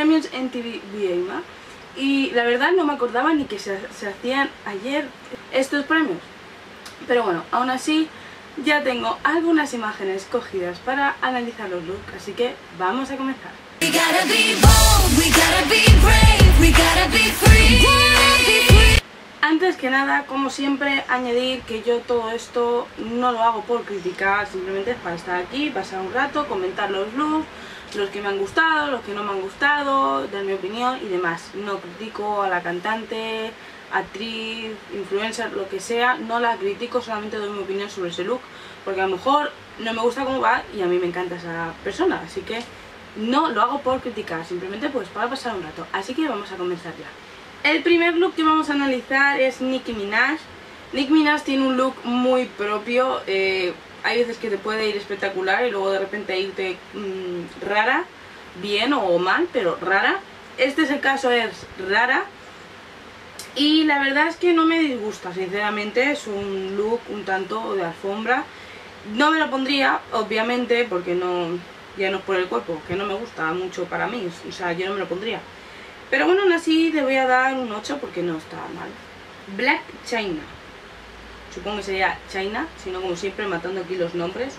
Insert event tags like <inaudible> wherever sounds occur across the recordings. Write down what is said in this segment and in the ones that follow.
premios NTV VIMA y la verdad no me acordaba ni que se, se hacían ayer estos premios. Pero bueno, aún así ya tengo algunas imágenes cogidas para analizar los looks, así que vamos a comenzar. Antes que nada, como siempre, añadir que yo todo esto no lo hago por criticar, simplemente es para estar aquí, pasar un rato, comentar los looks, los que me han gustado, los que no me han gustado, dar mi opinión y demás. No critico a la cantante, actriz, influencer, lo que sea, no la critico, solamente doy mi opinión sobre ese look, porque a lo mejor no me gusta cómo va y a mí me encanta esa persona, así que no lo hago por criticar, simplemente pues para pasar un rato. Así que vamos a comenzar ya. El primer look que vamos a analizar es Nicki Minaj. Nicki Minaj tiene un look muy propio, eh, hay veces que te puede ir espectacular y luego de repente irte mmm, rara, bien o mal, pero rara. Este es el caso, es rara. Y la verdad es que no me disgusta, sinceramente, es un look un tanto de alfombra. No me lo pondría, obviamente, porque no ya no es por el cuerpo, que no me gusta mucho para mí, o sea, yo no me lo pondría. Pero bueno, aún así le voy a dar un 8 porque no está mal. Black China. Supongo que sería China, sino como siempre matando aquí los nombres.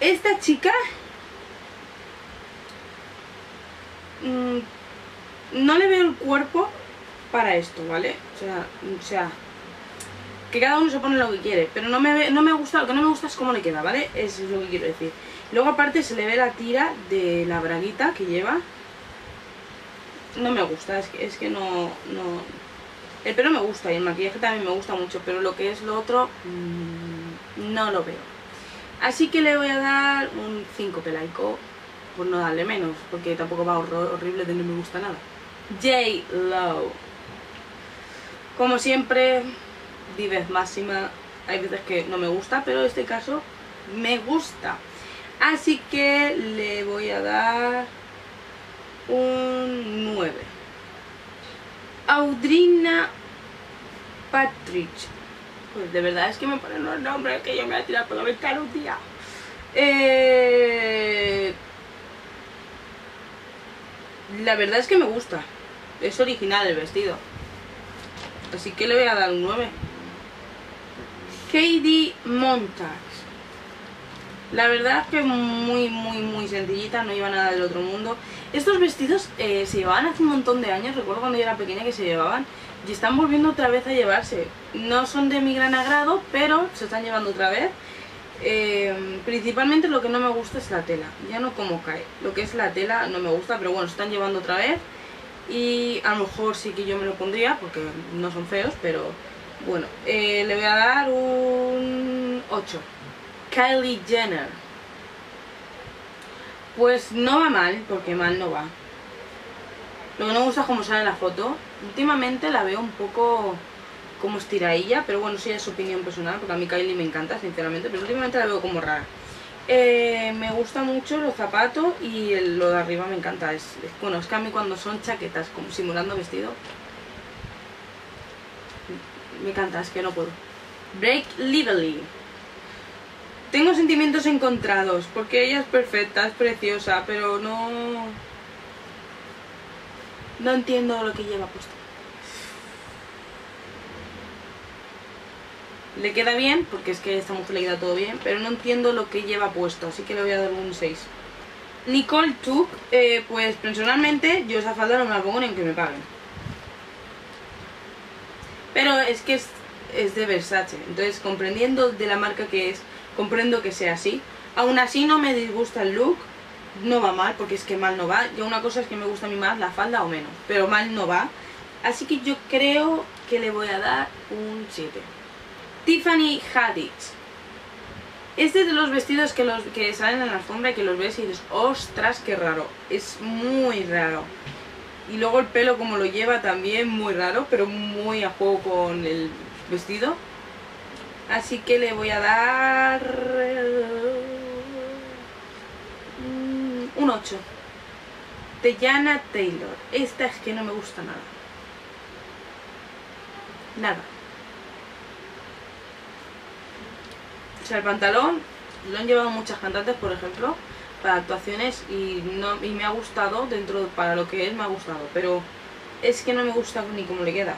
Esta chica... Mmm, no le veo el cuerpo para esto, ¿vale? O sea, o sea, que cada uno se pone lo que quiere, pero no me, no me gusta, lo que no me gusta es cómo le queda, ¿vale? Eso es lo que quiero decir. Luego aparte se le ve la tira de la braguita que lleva. No me gusta, es que, es que no, no... El pelo me gusta y el maquillaje también me gusta mucho, pero lo que es lo otro mmm, no lo veo. Así que le voy a dar un 5 pelaico, por no darle menos, porque tampoco va horrible de no me gusta nada. J. Lo. Como siempre, Dives máxima. Hay veces que no me gusta, pero en este caso me gusta. Así que le voy a dar un 9. Audrina Patrick. Pues de verdad es que me ponen los nombres que yo me voy a tirar por la ventana un día. Eh... La verdad es que me gusta. Es original el vestido. Así que le voy a dar un 9. Katie Montax. La verdad que muy, muy, muy sencillita, no iba nada del otro mundo. Estos vestidos eh, se llevaban hace un montón de años, recuerdo cuando yo era pequeña que se llevaban, y están volviendo otra vez a llevarse. No son de mi gran agrado, pero se están llevando otra vez. Eh, principalmente lo que no me gusta es la tela, ya no como cae. Lo que es la tela no me gusta, pero bueno, se están llevando otra vez. Y a lo mejor sí que yo me lo pondría, porque no son feos, pero bueno, eh, le voy a dar un 8. Kylie Jenner. Pues no va mal, porque mal no va. Lo que no gusta es cómo sale la foto. Últimamente la veo un poco como estiradilla, pero bueno, sí es su opinión personal, porque a mí Kylie me encanta, sinceramente, pero últimamente la veo como rara. Eh, me gusta mucho los zapatos y lo de arriba me encanta. Es, bueno, es que a mí cuando son chaquetas, como simulando vestido, me encanta, es que no puedo. Break Lively. Tengo sentimientos encontrados, porque ella es perfecta, es preciosa, pero no... No entiendo lo que lleva puesto. Le queda bien, porque es que esta mujer le queda todo bien, pero no entiendo lo que lleva puesto, así que le voy a dar un 6. Nicole Took, eh, pues personalmente yo esa falda no me la pongo ni aunque me paguen. Pero es que es, es de Versace, entonces comprendiendo de la marca que es, comprendo que sea así. Aún así no me disgusta el look, no va mal, porque es que mal no va. Yo una cosa es que me gusta a mí más la falda o menos, pero mal no va. Así que yo creo que le voy a dar un 7. Tiffany Haddish. Este es de los vestidos que, los, que salen en la alfombra y que los ves y dices, ostras, qué raro. Es muy raro. Y luego el pelo como lo lleva también muy raro, pero muy a juego con el vestido. Así que le voy a dar... Un 8. Teyana Taylor. Esta es que no me gusta nada. Nada. sea, el pantalón lo han llevado muchas cantantes, por ejemplo, para actuaciones y, no, y me ha gustado, dentro para lo que es, me ha gustado. Pero es que no me gusta ni cómo le queda.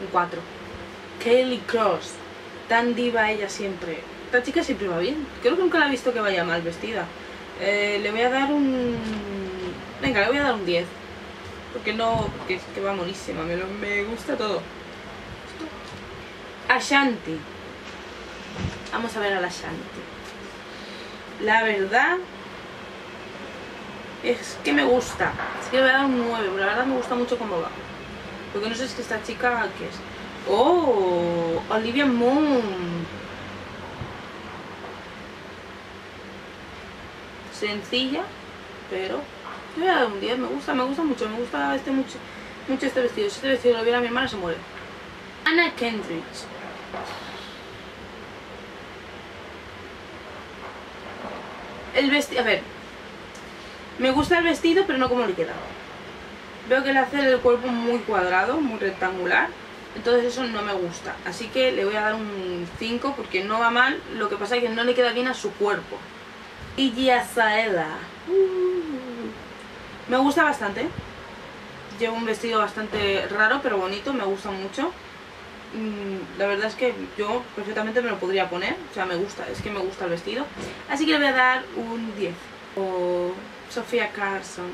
Un 4. Kelly Cross. Tan diva ella siempre. Esta chica siempre va bien. Creo que nunca la he visto que vaya mal vestida. Eh, le voy a dar un... Venga, le voy a dar un 10. Porque no... Porque es que va monísima. Me, me gusta todo. Ashanti. Vamos a ver a la Ashanti. La verdad... Es que me gusta. Es que le voy a dar un 9. porque La verdad me gusta mucho cómo va. Lo que no sé que esta chica... ¿Qué es? ¡Oh! Olivia Moon. Sencilla, pero le voy a dar un 10, me gusta, me gusta mucho, me gusta este mucho, mucho este vestido. Si este vestido lo viera mi hermana se muere. Anna Kendrick. El vestido, a ver, me gusta el vestido, pero no como le queda. Veo que le hace el cuerpo muy cuadrado, muy rectangular. Entonces eso no me gusta. Así que le voy a dar un 5 porque no va mal. Lo que pasa es que no le queda bien a su cuerpo. Y Yasaela. Uh. Me gusta bastante. Llevo un vestido bastante raro pero bonito. Me gusta mucho. Mm, La verdad es que yo perfectamente me lo podría poner. O sea, me gusta. Es que me gusta el vestido. Así que le voy a dar un 10. O Sofía Carson.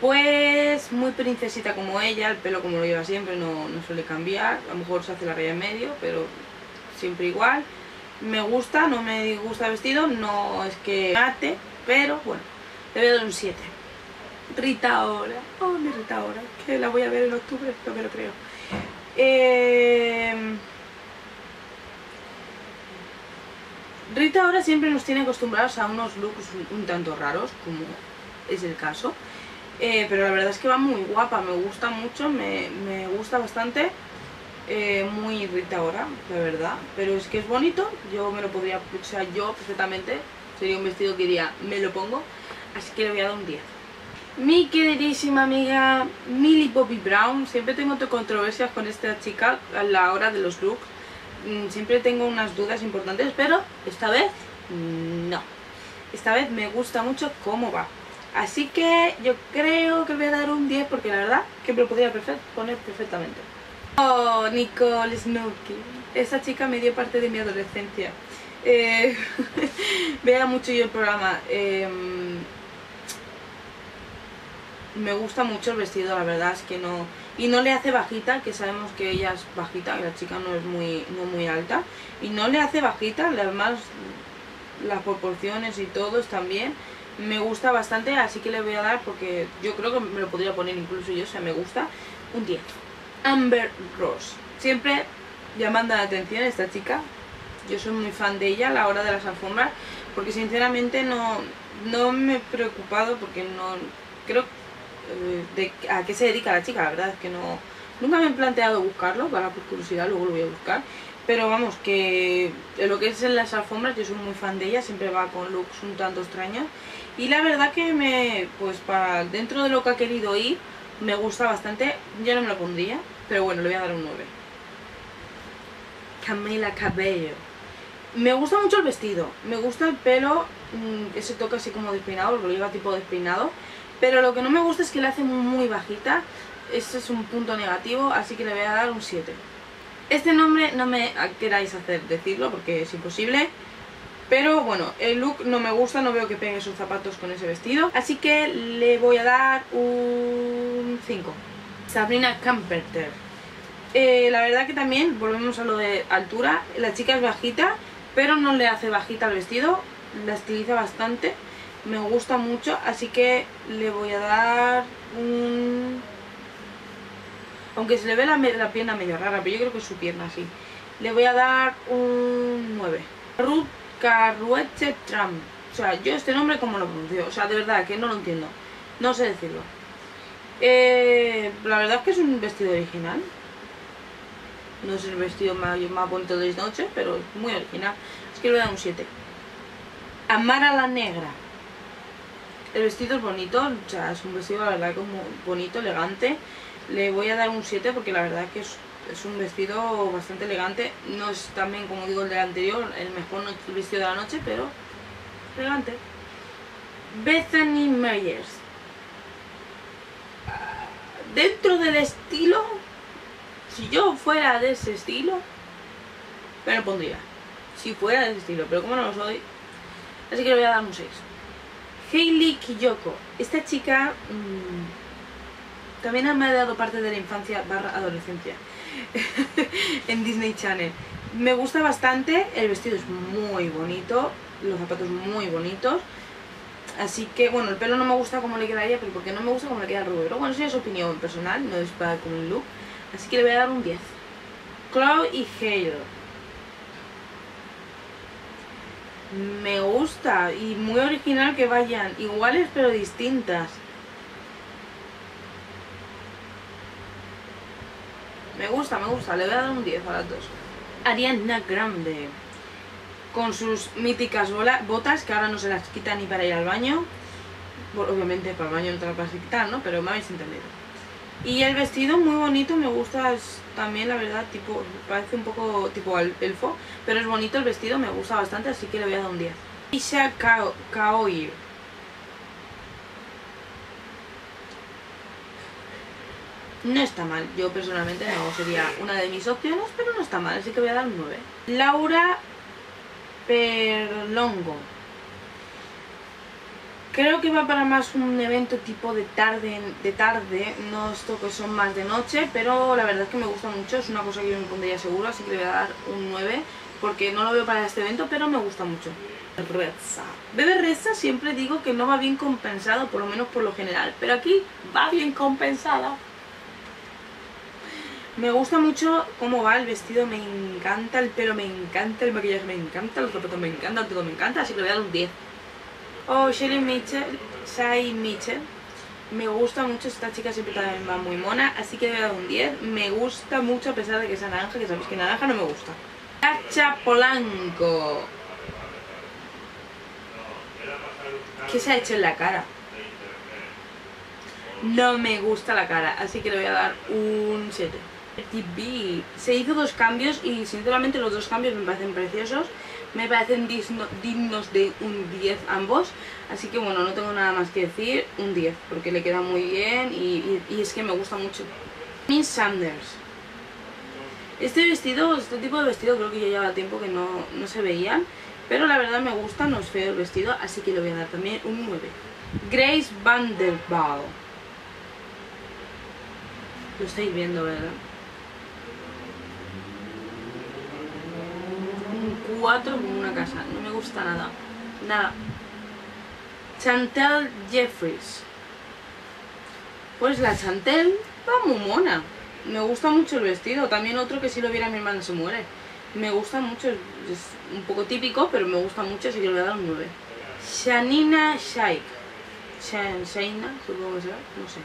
Pues muy princesita como ella, el pelo como lo lleva siempre, no, no suele cambiar. A lo mejor se hace la raya en medio, pero siempre igual. Me gusta, no me gusta el vestido, no es que mate, pero bueno, le voy a dar un 7. Rita Ora, oh mi Rita Ora, que la voy a ver en octubre, no me lo creo. Eh... Rita ahora siempre nos tiene acostumbrados a unos looks un tanto raros, como es el caso. Eh, pero la verdad es que va muy guapa, me gusta mucho, me, me gusta bastante. Eh, muy Rita ahora, la verdad. Pero es que es bonito, yo me lo podría, o sea, yo perfectamente sería un vestido que diría, me lo pongo. Así que le voy a dar un 10. Mi queridísima amiga Millie Bobby Brown, siempre tengo controversias con esta chica a la hora de los looks. Mm, Siempre tengo unas dudas importantes, pero esta vez mm, no. Esta vez me gusta mucho cómo va. Así que yo creo que voy a dar un 10 porque la verdad que me lo podría poner perfectamente. Oh, Nicole Snooki. Esa chica me dio parte de mi adolescencia. Eh, <laughs> vea mucho yo el programa. Em, me gusta mucho el vestido, la verdad es que no. Y no le hace bajita, que sabemos que ella es bajita, que la chica no es muy, no muy alta. Y no le hace bajita, además las proporciones y todo están bien. Me gusta bastante, así que le voy a dar porque yo creo que me lo podría poner incluso yo, o sea, me gusta un 10. Amber Rose. Siempre llamando la atención esta chica. Yo soy muy fan de ella a la hora de las alfombras porque sinceramente no, no me he preocupado porque no creo eh, de a qué se dedica la chica, la verdad es que no nunca me he planteado buscarlo, para por curiosidad luego lo voy a buscar. Pero vamos, que lo que es en las alfombras, yo soy muy fan de ella, siempre va con looks un tanto extraños. Y la verdad que me, pues para dentro de lo que ha querido ir, me gusta bastante. Yo no me lo pondría, pero bueno, le voy a dar un 9. Camila Cabello. Me gusta mucho el vestido, me gusta el pelo, mm, ese toque así como despeinado, lo lleva tipo despeinado. Pero lo que no me gusta es que le hace muy bajita, ese es un punto negativo, así que le voy a dar un 7. Este nombre no me queráis hacer decirlo porque es imposible. Pero bueno, el look no me gusta, no veo que pegue sus zapatos con ese vestido. Así que le voy a dar un 5. Sabrina Camperter. Eh, la verdad que también, volvemos a lo de altura, la chica es bajita, pero no le hace bajita el vestido, la estiliza bastante, me gusta mucho, así que le voy a dar un... Aunque se le ve la, la pierna medio rara, pero yo creo que es su pierna así. Le voy a dar un 9. Ruth Carrueche Tram. O sea, yo este nombre como lo pronuncio. O sea, de verdad que no lo entiendo. No sé decirlo. Eh, la verdad es que es un vestido original. No es el vestido más, más bonito de noche, pero es muy original. Es que le voy a dar un 7. Amara la Negra. El vestido es bonito, o sea, es un vestido la verdad como bonito, elegante. Le voy a dar un 7 porque la verdad que es Es un vestido bastante elegante. No es también, como digo, el del anterior, el mejor vestido de la noche, pero elegante. Bethany Meyers. Dentro del estilo, si yo fuera de ese estilo, me lo pondría. Si fuera de ese estilo, pero como no lo soy, así que le voy a dar un 6. Hailey Kiyoko. Esta chica mm, también me ha dado parte de la infancia barra adolescencia <laughs> en Disney Channel. Me gusta bastante, el vestido es muy bonito, los zapatos muy bonitos. Así que, bueno, el pelo no me gusta como le quedaría, pero porque no me gusta como le queda rubio. Pero bueno, eso ya es opinión personal, no es para como un look. Así que le voy a dar un 10. Chloe y Hale. Me gusta y muy original que vayan iguales pero distintas. Me gusta, me gusta, le voy a dar un 10 a las dos. Ariana Grande. Con sus míticas botas que ahora no se las quita ni para ir al baño. Obviamente para el baño no te las vas a quitar, ¿no? Pero me habéis entendido. Y el vestido muy bonito, me gusta también, la verdad, tipo, parece un poco tipo elfo, pero es bonito el vestido, me gusta bastante, así que le voy a dar un 10. Isha Kao- Kaoir. No está mal, yo personalmente no sería una de mis opciones, pero no está mal, así que voy a dar un 9. Laura Perlongo. Creo que va para más un evento tipo de tarde, de tarde, no esto que son más de noche, pero la verdad es que me gusta mucho, es una cosa que yo me pondría seguro, así que le voy a dar un 9, porque no lo veo para este evento, pero me gusta mucho. Reza. Bebe Reza siempre digo que no va bien compensado, por lo menos por lo general, pero aquí va bien compensada. Me gusta mucho cómo va el vestido, me encanta, el pelo me encanta, el maquillaje me encanta, los zapatos me encantan, todo me encanta, así que le voy a dar un 10. Oh, Shelly Mitchell, Shai Mitchell. Me gusta mucho, esta chica siempre también va muy mona, así que le voy a dar un 10. Me gusta mucho a pesar de que sea naranja, que sabéis que naranja no me gusta. Nacha Polanco. ¿Qué se ha hecho en la cara? No me gusta la cara, así que le voy a dar un 7. TV. Se hizo dos cambios y sinceramente los dos cambios me parecen preciosos. Me parecen digno- dignos de un 10 ambos. Así que bueno, no tengo nada más que decir. Un 10, porque le queda muy bien y es que me gusta mucho. Miss Sanders. Este vestido, este tipo de vestido creo que ya lleva tiempo que no, no se veían. Pero la verdad me gusta, no es feo el vestido, así que le voy a dar también un 9. Grace Vanderbilt. Lo estáis viendo, ¿verdad? Un 4 como una casa, no me gusta nada. Nada. Chantel Jeffries. Pues la Chantel va muy mona. Me gusta mucho el vestido. También otro que si lo viera mi hermana se muere. Me gusta mucho, es un poco típico, pero me gusta mucho, así que le voy a dar un 9. Shanina Shaik. Shan- Shaina, supongo que será, no sé.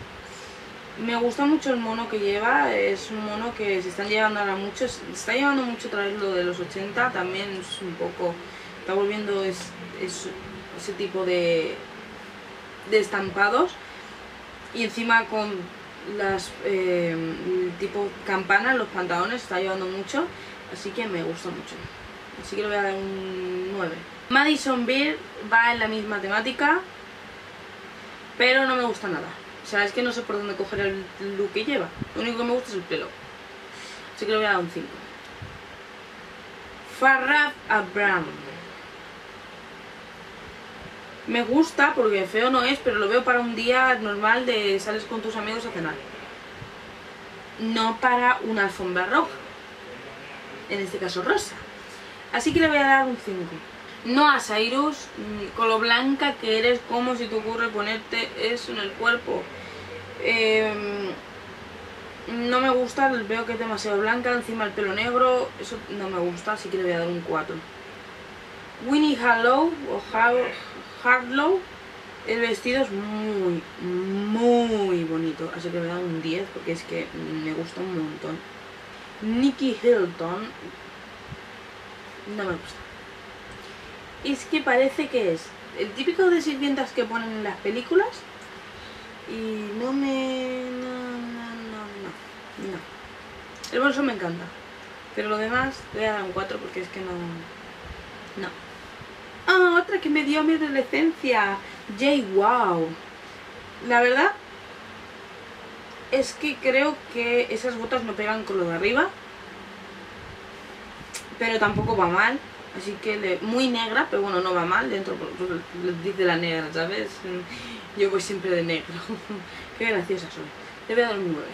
Me gusta mucho el mono que lleva, es un mono que se están llevando ahora mucho, se está llevando mucho otra lo de los 80, también es un poco, está volviendo es, es- ese tipo de, de estampados y encima con las eh, tipo campanas, los pantalones, está llevando mucho, así que me gusta mucho. Así que le voy a dar un 9. Madison Beer va en la misma temática, pero no me gusta nada. Sea, es que no sé por dónde coger el look que lleva. Lo único que me gusta es el pelo. Así que le voy a dar un 5. Farrah Abraham. Me gusta porque feo no es, pero lo veo para un día normal de sales con tus amigos a cenar. No para una alfombra roja. En este caso rosa. Así que le voy a dar un 5. No a Cyrus, con lo blanca que eres, como si te ocurre ponerte eso en el cuerpo. Em, no me gusta, veo que es demasiado blanca, encima el pelo negro, eso no me gusta, así que le voy a dar un 4. Winnie Harlow o Har- Harlow, el vestido es muy, muy bonito, así que le voy a dar un 10 porque es que me gusta un montón. Nicky Hilton, no me gusta. Es que parece que es el típico de sirvientas que ponen en las películas y no me... no, no, no, no. El bolso me encanta. Pero lo demás le voy a dar un 4 porque es que no... No. Ah, otra que me dio mi adolescencia. Jay Wow. La verdad es que creo que esas botas no pegan con lo de arriba. Pero tampoco va mal. Así que muy negra, pero bueno, no va mal. Dentro dice la negra, ¿sabes? Yo voy siempre de negro. <laughs> Qué graciosa soy. Le voy a dar un 9.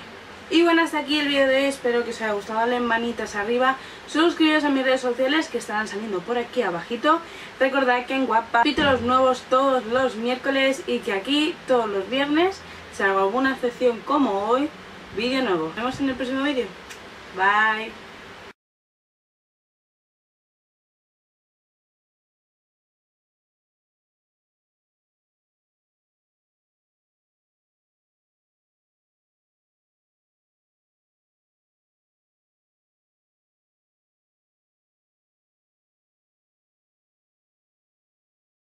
Y bueno, hasta aquí el vídeo de hoy. Espero que os haya gustado. Dale manitas arriba. Suscribiros a mis redes sociales que estarán saliendo por aquí abajito. Recordad que en Guapa capítulos nuevos todos los miércoles y que aquí todos los viernes, salvo alguna excepción como hoy, vídeo nuevo. Nos vemos en el próximo vídeo. Bye.